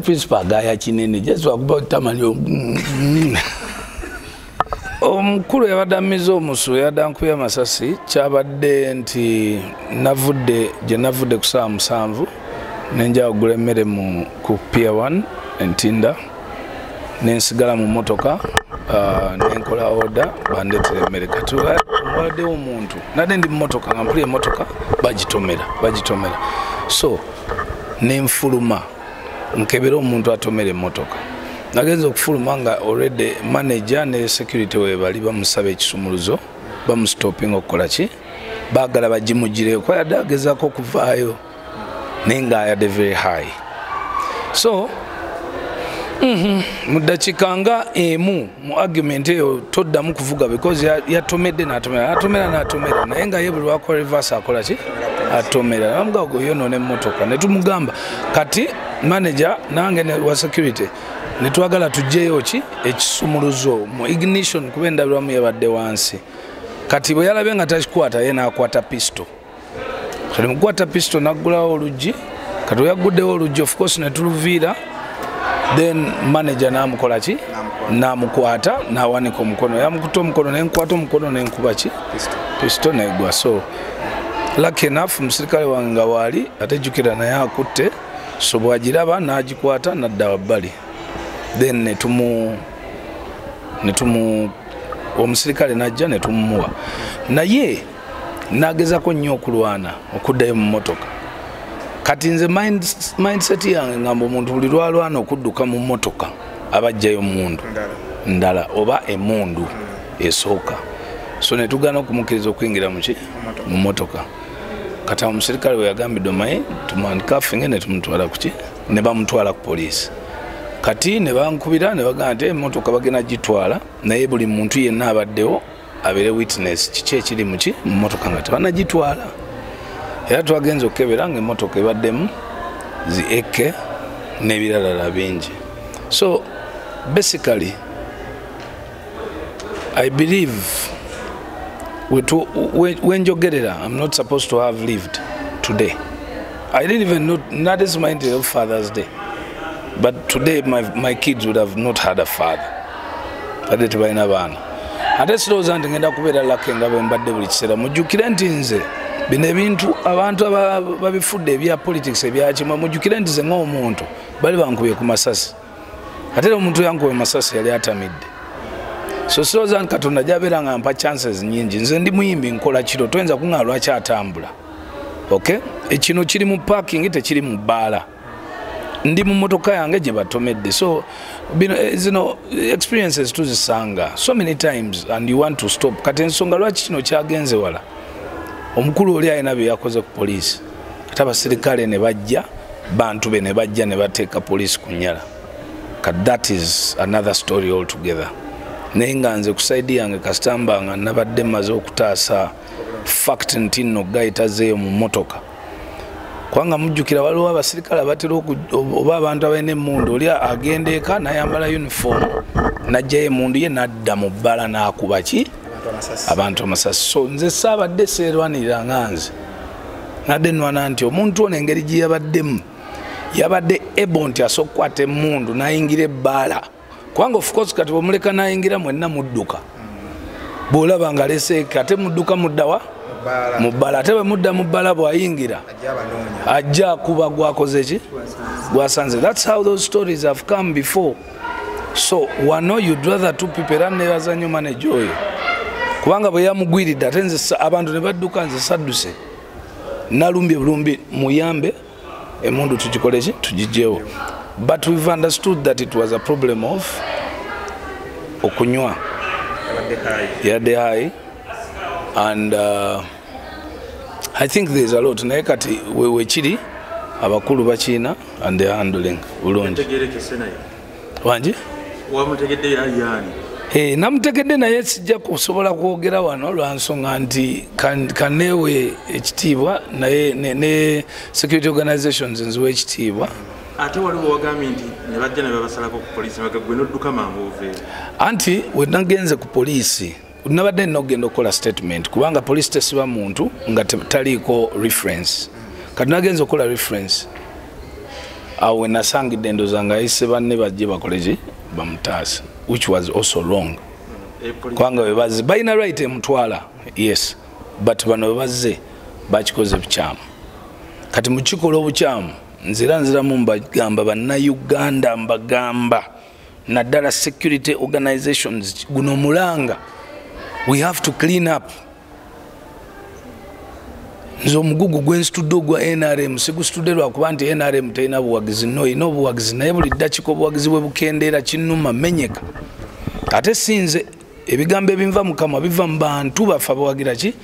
principal agaya kinene just wakuba tamalyo omukulu yabadde amiza omusu yabadde ankuya amasasi kyabadde nti navudde gye navudde ku saawa musanvu nenja kugula emmere ku pier 1 entinda nensigala mu motoka nenkola oda bandetera emmere. Kati wawaddewo omuntu nadde ndi mumotoka nga mpulira emotoka bagitomera bagitomera. So nenfuluma nkebera omuntu atomera emotoka nagenza okufuluma nga already manager ne security webali bamusaba ekisumuluzo bamusitopinga okukola ki? Bagala bagimugireyo kuba yadde agezako okuvaayo naye nga ayadde very high. So mu ddakiika nga emu mu argument eyo toddamu kuvuga because yatomedde natomera natomera natomera naye nga ye buli wakola reverse akola ki atomera. Namugago yonoona emmotoka ne tumugamba kati manager nange wa security netwagala tugjeyo ki ekisumuluzo mu ignition kuba endabirwamu yabadde wansi? Kati bwe yalabye nga takikwata ye nakwata pisto kati mukwata pisto naggulawo oluggi kati oyaguddewo oluggi of course netuluviira then manager namukola ki? Namukwata. Nawanika omukono. Yamukuta omukono nenkwata omukono nenkuba ki? Pisto negwa so lucky enough omusirikale wange nga waali atejjukira naye akutte so bwagiraba nagikwata nadda wabbali. Then netumu netumu omusirikale najja netumuwa naye nagezako nnyo okulwana okuddayo mu motoka kati nze mindset yange ngamba omuntu buli lwalwana okudduka mu motoka abajjayo mundu ndala. Oba emundu esooka. So netugana okumukkiriza okuyingira muki mu motoka kati omusirikale we yagambidde omaye tumandikafinge netumutwala kuki ne bamutwala ku poliisi. Kati ne bankubira ne bagamba nti emotoka bagenda gitwala naye buli muntu yenna abaddewo abeere witness. Kiki ekiri muki mu motoka nga tebanagitwala era twagenza okukebera nga emotoka ebaddemu zi eke n'ebiralala bingi. So basically i believe wenjogerera i'm not supposed to have lived today. I didn't even know not as my of father's day. But today my, my kids would have not had a father. Ate tebalina baana ate sirowooza nti ngenda kubeera lake nga bwe mbadde buli kiseera. Mujjukire nti nze bino ebintu abantu babifudde ebya politics ebyakimwe mujjukire nti ze ngaomuntu bali bankubye ku masasi. Ate era omuntu yankubye masasi yali atamidde so sirowooza nti katonda gyabeera nga mpa chances nyingi. Nze ndi muyimbi nkola kiro toyinza kuŋaa lwaki atambula ok ekino kiri mu parking tekiri mu bbaala. Ndi mu motoka yange gye batomedde. So bino zino experiences tuzisanga so many times and you want to stop. Kati ensonga lwaki kino kyagenze wala? Omukulu oli alina bye yakoze ku poliisi. Ate abasirikale ne bajja bantu be ne bajja ne bateeka poliisi ku nyala kati that is another story altogether naye nga nze ku saidi yange kasitamba nga nabadde mmaze okutaasa fact nti nno gayitazeeyo mu motoka kubanga mujjukira waliwo abasirikale abatera oba abantu abalina emundu oli agenda eka nayambala uniform najjayo emundu ye nadda mu bbala n'akuba ki? Abantu amasasi. So nze saabadde seerwanirira nga nze. Nadde nwana nti omuntu ono engeri gye yabaddemu yabadde ebo nti asobola okukwata emundu nayingira ebbaala kubanga ofcourse kati bwemuleka nayingira mwenna mudduka. Bwolaba nga leseeke ate mudduka muddawa mu bbala ate bwe mudda mu bbala bwayingira ajja akuba gwakoze ki? Gwasanze. Thats how those stories have come before. So wano you'd rather two people era nebaza nnyo manaje oyo kubanga bwe yamugwiridde ate nze abantu ne badduka nze sadduse. Nalumbye bulumbi muyambe emundu tugikole ki? Tugijjewo but we've understood that it was a problem of okunywa. Yadde high. And uh, i think thereis a lot. Naye kati wekiri abakulu bakiina and the handling bulungi. Wangi Hey, namutegedde naye sijja kusobola kwogera wano lwansonga nti kaneewe ekitiibwa naye ne, ne security organizations nziwa ekitiibwa ate waliwo wagambye nti ne bajja ne babasalako ku poliisi gwe nodduka mangu oveeyo anti we nagenze ku poliisi nabadde nina okugenda okukola statement kubanga poliisi tesiba muntu nga taliiko reference. Kati nagenza okukola reference. Awo wenasangidde endoza nga ayise banne bajje bakoleki bamutaasa which was also wrong. Kubanga webaze balina right emutwala yes but bano webazze bakikoze bukyamu kati mukikola obukyamu nzira nziramu mbagamba bannayuganda mbagamba. Naddala security organizations guno mulanga. We have to clean up. Nze omugugu gwensitudde ogwa nrm sigusitudde lwakuba nti nrm terina buwagizi no erina obuwagizi naye buli ddakika obuwagizi bwe bukendeera kinuma menyeka. Ate sinze ebigambo ebinva mukama biva mu bantu baffe abawagira ki?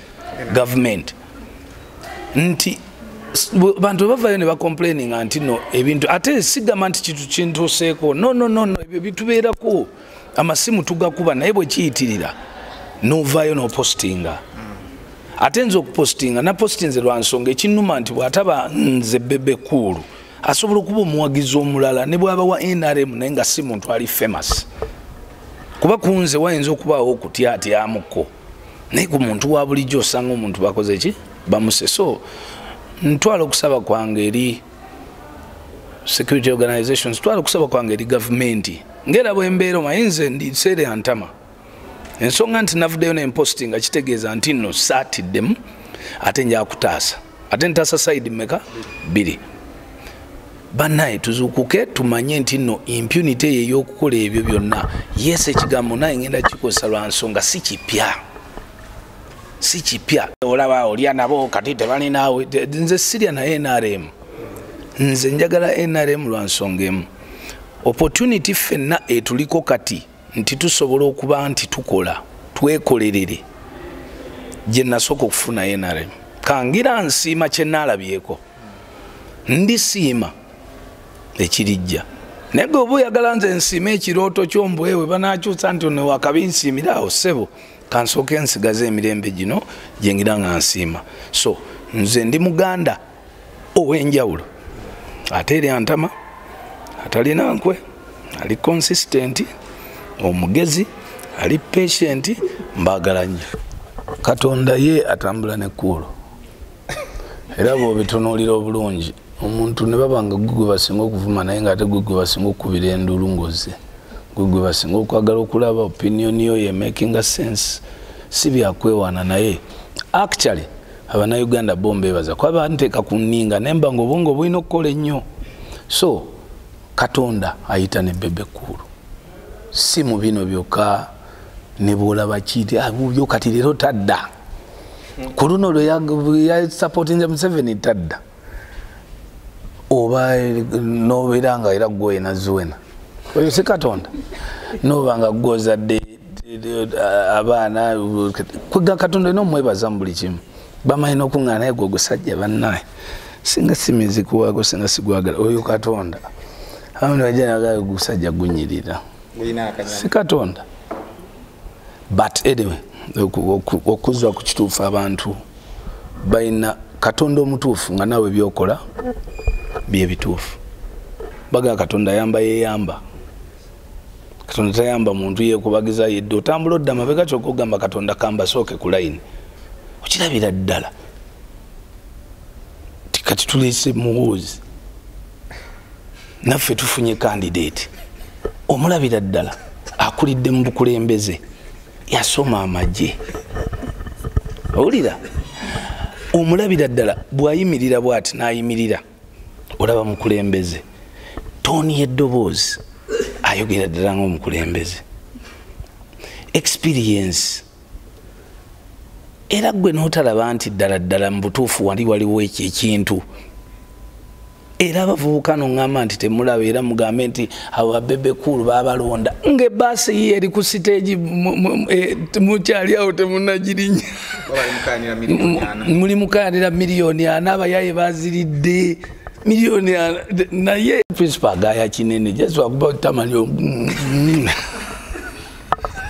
Gavumenti nti bantu bebavayo ne bacomplaininga nti no ebintu ate sigamba nti kitu kintuuseeko. Nononono ebyo bitubeerako. Amasimu tugakuba naye bwe kiyitirira novaayo nopostinga. Ate nze okupostinga napostinze lwa nsonga ekinuma nti bw'ataba nze bebe kuulu asobola okuba omuwagizi omulala ne bwaba wa nrm naye nga si muntu ali famous. Kuba kunze wayinza okubaawo okutyatyamuko naye ku muntu wa bulijjo osanga omuntu bakoze ki? Bamuse. So ntwala okusaba kwange eri security organizations twala okusaba kwange eri gavumenti. Ngaera bwembeera omayinze ndi seere yantama ensonga nti navuddeyo nemposti nga kitegeeza nti nno saatiddemu ate njakutaasa. Ate ntaasa saidi meka biri bannaye tuzuukuke tumanye nti nno impunity eyo ey'okukola ebyo byonna. Yes ekigambo naye ngenda kikozesa lwa nsonga si kipya si kipya. Olaba olya nabo kati tebalinaawe nze sirya naye nrm nze njagala nrm lwa nsonga emu. Opportunity ffenna etuliko kati nti tusobola okuba nti tukola twekolerere. Gye nasooka okufuna nrm kangira nsiima kye naalabyeko ndisiima ekirijja naye gwe oba oyagala nze nsiima ekirooto kyomubwewe banakyusa nti ono wakabi nsiimiraawo ssebo kansooke ensigaza emirembe gino gyengira nga nsiima. So nze ndi muganda ow'enjawulo. Ate eri antama atalina nkwe ali consistent omugezi ali patient mbaagala nnyo. Katonda ye atambula nekkuulo era bwobitunuulira obulungi omuntu ne baba nga gwe basinga okuvuma naye nga ate gwe gwe basinga okukubira endulu ngoze gwe gwe basinga okwagala okulaba opinion yo ye making a sense si byakwewaana naye. Actually abanauganda bo mbebaza kwaba nteeka ku nninga naye mba nga obwongo bulina okukola ennyo. So katonda ayita ne bebekulu si mu bino byokka ne bwolaba kiti byo kati leero tadda. Ku luno lweyasupportinze museveni tadda oba nobeera nga era gwe naziwena oyo si katonda. Noba nga gwozadde abaana kwega katonda olina omwebaza mu buli kimu. Bamanyi nokuŋŋana naye gwe gusajja bannaye. Singa simizikuwago singa sigwagala oyo katonda. Abajaagala gusajja gunyirira. Si katonda. But anyway okuzwa ku kituufu abantu. Balina katonda omutuufu nga naawe byokola byebituufu bagaa katonda ayamba yeyamba. Katonda tayamba muntu yekubagiza yedde. Otambula odda mabega kyokka ogamba katonda kamba sooke ku layini okirabira ddala. Tikati tuleese muwuuzi naffe tufunye kandidate omulabira ddala. Akulidde mu bukulembeze. Yasoma amagye. Owulira? Omulabira ddala bwayimirira bwati nayimirira olaba mukulembeze. Tooni yeddoboozi ayogera ddala ngaomukulembeze experience. Era gwe notalaba nti ddala ddala mu butuufu wali waliwo ekyo ekintu. Era abavubuka noŋŋamba nti temulaba era mugambe nti abo babebekulu babalonda ngaebaasi ye eri ku siteegi mukyali awo temunagirinya muli mukanira miliyoni ana abayaye baziridde miliyoni naye principal agaya kinene jeswakuba tamali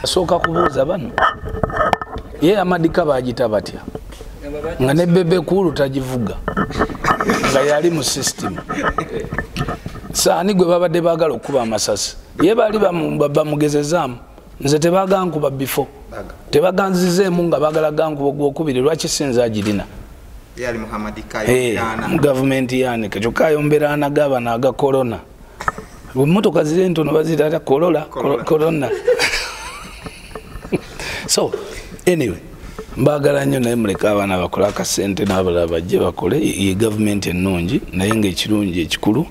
asooka kubuuza bano ye amadika bagita batya? Nga ne bebekulu tagivuga nga yali mu system. Saani gwe babadde bagala okuba amasasi. Ye bali bamugezezaamu nze tebagankuba bifo tebaganzizeemu nga bagala gankuba gwokubiri lwaki sinza agirina yali muhamadi mu gavumenti yanike kyokka ayombera anagabana aga korona emotoka ziri entono bazirata kolola korona so anyway mbagala nnyo naye muleke abaana bakole akasente n'abalala bajje bakole ye gavumenti ennungi naye ngaekirungi ekikulu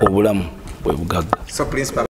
obulamu bwe bugagga